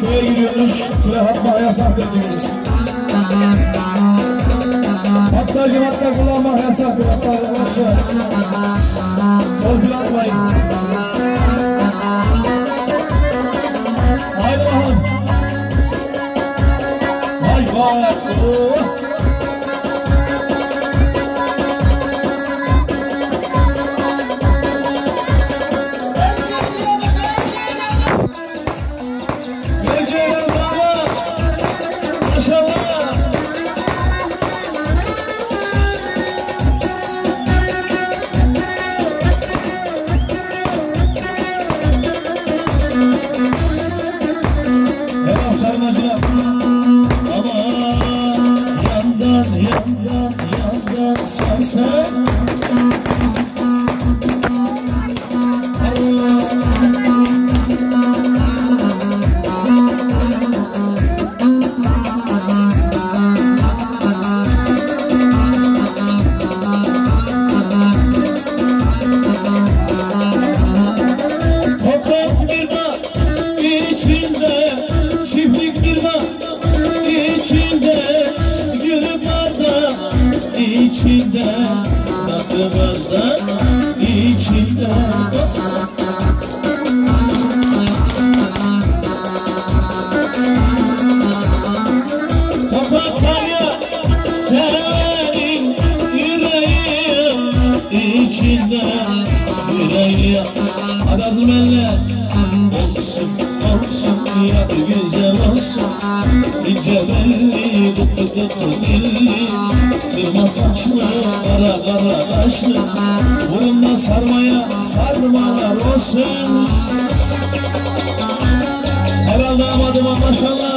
köye giriyormuş. Silah atmaya yasak dediğimiz. Hatta civatta kullanmak yasaktır. Hatta arkadaşlar. Torpil atmayın. Sunset. İçinde, yüreği. Hadi azım eller. Olsun, olsun, ya güzel olsun. İnce belli, kıtlı kıtlı dilli. Sırma saçlı, kara kara kaşlı. Burunla sarmaya, sarmalar olsun. Helal damadıma maşallah.